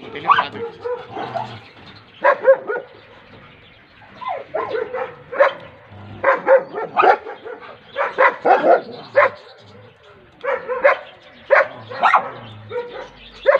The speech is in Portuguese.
Não tem nada. aqui. Yeah.